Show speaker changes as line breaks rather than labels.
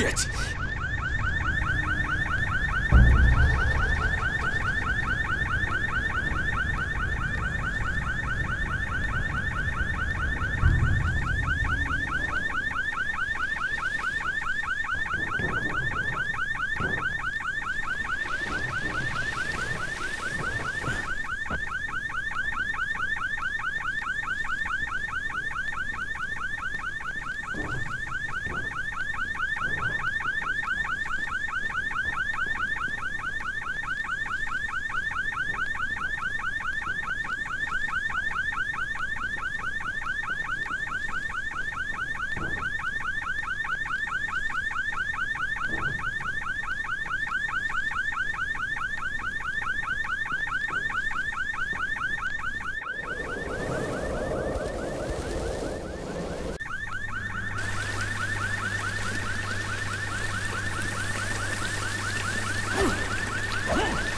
Офигеть! Huh?